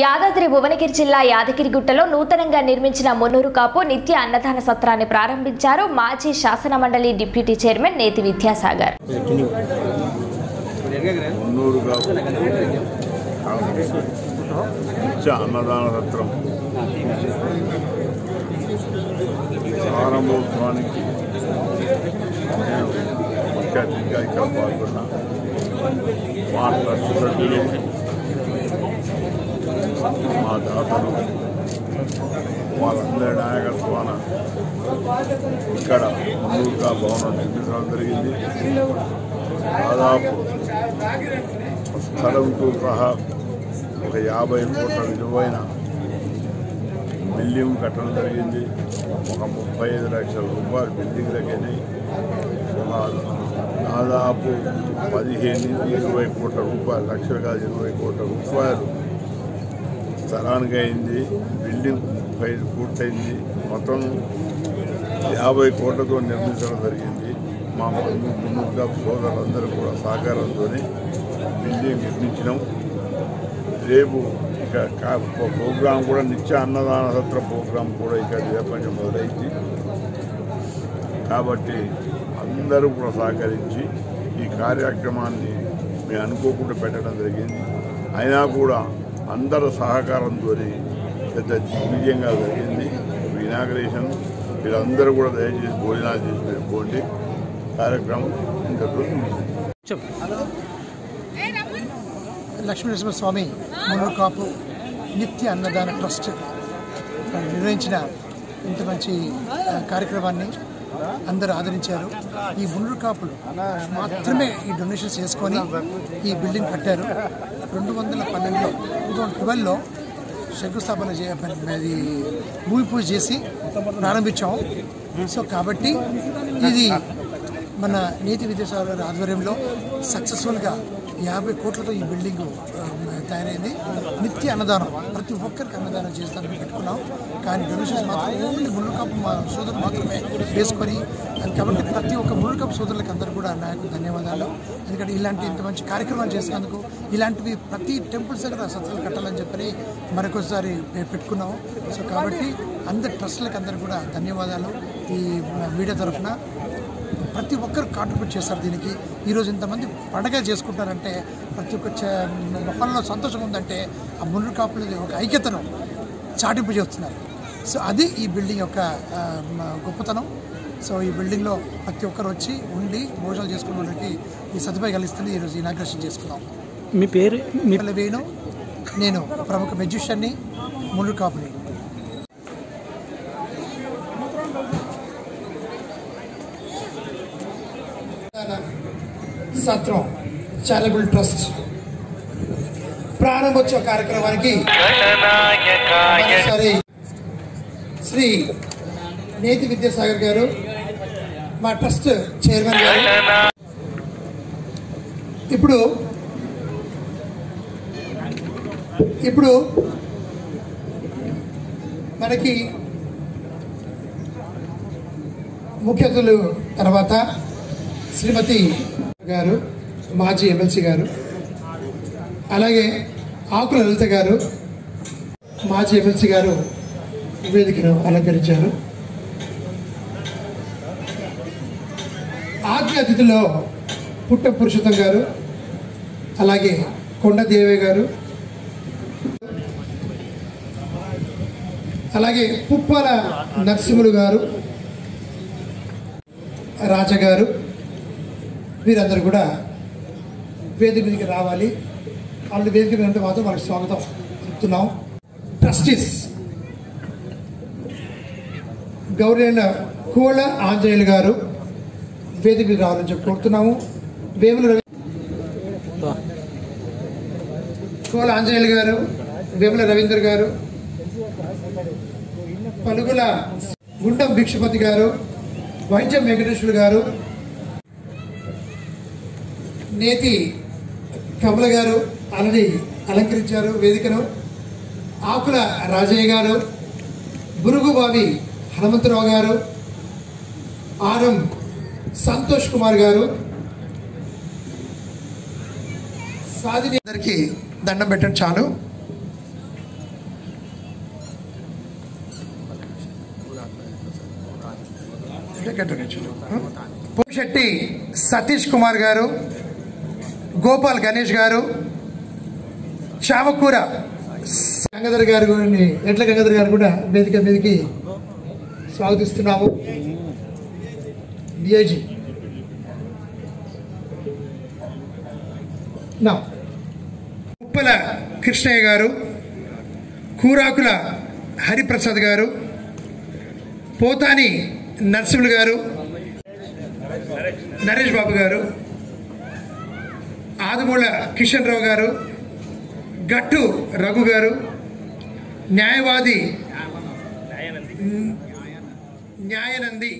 యాదాద్రి భువనగిరి జిల్లా యాదగిరిగుట్టలో నూతనంగా నిర్మించిన మున్నూరు కాపు నిత్య అన్నదాన సత్రాన్ని ప్రారంభించారు మాజీ శాసన మండలి డిప్యూటీ చైర్మన్ నేతి విద్యాసాగర్. అన్నదాన సత్రం. ప్రారంభోత్సవానికి ముఖ్య అతిథిగా ఇక్కడ మా ట్రస్ట్ సభ్యులు మా దాతలు వాళ్ళందరి నాయకత్వాన ఇక్కడ మున్నూరుగా భవనం నిర్మించడం జరిగింది దాదాపు స్థలంతో సహా ఒక యాభై కోట్ల విలువైన బిల్డింగ్ కట్టడం జరిగింది ఒక ముప్పై ఐదు లక్షల రూపాయలు బిల్డింగ్లకైనాయి ఒక దాదాపు పదిహేను నుంచి ఇరవై కోట్ల రూపాయలు లక్షలు కాదు ఇరవై కోట్ల రూపాయలు స్థలానికి అయింది బిల్డింగ్ పై పూర్తయింది. మొత్తం యాభై కోట్లతో నిర్మించడం జరిగింది. మా ముందుగా సోదరులందరూ కూడా సహకారంతో బిల్డింగ్ నిర్మించినాం. రేపు ఇక కా- ప్రోగ్రాం కూడా నిత్య అన్నదాన సత్ర ప్రోగ్రాం కూడా ఇక్కడ రేపటి మొదలైంది. కాబట్టి అందరూ కూడా సహకరించి ఈ కార్యక్రమాన్ని మేము అనుకోకుండా పెట్టడం జరిగింది. అయినా కూడా అందరు సహకారంతో పెద్ద దిగ్విజయంగా జరిగింది. ఇనాగ్రేషన్ వీళ్ళందరూ కూడా దయచేసి భోజనాలు చేసి పోండి కార్యక్రమం ఇంతతో లక్ష్మీనరసింహస్వామి మున్నూరు కాపు నిత్య అన్నదాన ట్రస్ట్ నిర్వహించిన ఇంత మంచి కార్యక్రమాన్ని అందరూ ఆదరించారు. ఈ మున్నూరు కాపులు మాత్రమే ఈ డొనేషన్స్ చేసుకొని ఈ బిల్డింగ్ కట్టారు. రెండు వందల పన్నెండులో టూ థౌజండ్ ట్వెల్వ్లో శంకుస్థాపన అది భూమి పూజ చేసి ప్రారంభించాం. సో కాబట్టి ఇది మన నీతి విద్యాసాగర్ గారి ఆధ్వర్యంలో సక్సెస్ఫుల్గా యాభై కోట్లతో ఈ బిల్డింగ్ తయారైంది. నిత్య అన్నదానం ప్రతి ఒక్కరికి అన్నదానం చేస్తానని పెట్టుకున్నాం. కానీ డొనేషన్స్ మాత్రం ఓన్లీ ముళ్ళుకాపు మా సోదరులు మాత్రమే వేసుకొని కాబట్టి ప్రతి ఒక్క ముళ్ళుకాపు సోదరులకు అందరూ కూడా నాకు ధన్యవాదాలు. ఎందుకంటే ఇలాంటి ఇంత మంచి కార్యక్రమాలు చేసినందుకు ఇలాంటివి ప్రతి టెంపుల్స్ దగ్గర సత్సలు కట్టాలని చెప్పని మరొకసారి పె- పెట్టుకున్నాము సో కాబట్టి అందరి ట్రస్టులకు అందరూ కూడా ధన్యవాదాలు ఈ మీడియా తరఫున. ప్రతి ఒక్కరు కాంట్రిబ్యూట్ చేస్తారు దీనికి. ఈరోజు ఇంతమంది పండగ చేసుకుంటారంటే ప్రతి ఒక్క మొహంలో సంతోషం ఉందంటే ఆ మున్ను కాపులది ఒక ఐక్యతను చాటింపు చేస్తున్నారు. సో అది ఈ బిల్డింగ్ యొక్క గొప్పతనం. సో ఈ బిల్డింగ్లో ప్రతి ఒక్కరు వచ్చి ఉండి భోజనాలు చేసుకున్న వాళ్ళకి ఈ సదుపాయం కలిగిస్తుంది. ఈరోజు ఇనాగ్రేషన్ చేసుకున్నాం. మీ పేరు? వేణు నేను ప్రముఖ మెజిషియన్ని మున్ను కాపుని సత్రం చారిటబుల్ ట్రస్ట్ ప్రారంభోత్సవ కార్యక్రమానికి మరోసారి శ్రీ నేతి విద్యాసాగర్ గారు మా ట్రస్ట్ చైర్మన్ గారు. ఇప్పుడు ఇప్పుడు మనకి ముఖ్య అతిథులు తర్వాత శ్రీమతి గారు మాజీ ఎమ్మెల్సీ గారు అలాగే ఆకుల లలిత గారు మాజీ ఎమ్మెల్సీ గారు వేదికను అలంకరించారు. ఆత్మీయ అతిథిలో పుట్ట పురుషోత్తం గారు అలాగే కొండ గారు అలాగే పుప్పాల నరసింహులు గారు రాజా గారు వీరందరూ కూడా వేదిక మీదకి రావాలి. వాళ్ళు వేదిక మీద ఉంటే మాత్రం వాళ్ళకి స్వాగతం చెప్తున్నాం. ట్రస్టీస్ గౌరవైన కోళ్ళ ఆంజనేయులు గారు వేదిక మీద రావాలని చెప్పి కోరుతున్నాము. వేముల రవి కోళ్ళ ఆంజనేయులు గారు వేముల రవీందర్ గారు పలుగుల గుండం భిక్షపతి గారు వైద్యం వెంకటేశ్వరులు గారు నేతి కమల గారు ఆల్రెడీ అలంకరించారు వేదికను. ఆకుల రాజయ్య గారు బురుగుబావి హనుమంతరావు గారు ఆరం సంతోష్ కుమార్ గారు. సాధిని అందరికీ దండం పెట్టండి చాలు. పోషెట్టి సతీష్ కుమార్ గారు. గోపాల్ గణేష్ గారు చావకూర. గంగాధర్ గారు ఎట్ల గంగాధర్ గారు కూడా వేదిక మీదకి స్వాగతిస్తున్నాము. డిఐజీ. నా ఉప్పల కృష్ణయ్య గారు కూరాకుల హరిప్రసాద్ గారు పోతాని నర్సింహులు గారు నరేష్ బాబు గారు ఆదుమూల కిషన్ రావు గారు గట్టు రఘు గారు న్యాయవాది న్యాయనంది.